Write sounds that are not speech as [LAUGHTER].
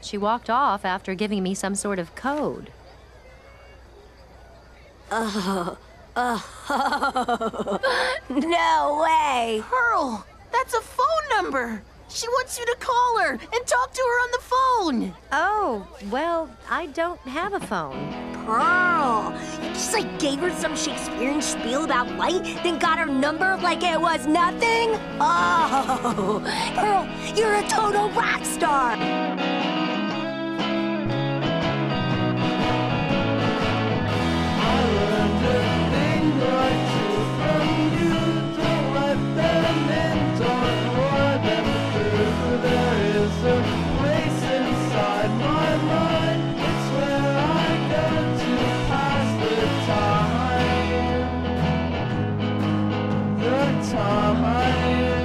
She walked off after giving me some sort of code. Oh. [LAUGHS] Oh. no way. Pearl, that's a phone number. She wants you to call her and talk to her on the phone. Oh, well, I don't have a phone. Pearl, you just like gave her some Shakespearean spiel about light, then got her number like it was nothing? Oh, [LAUGHS] Pearl, you're a total rock star. time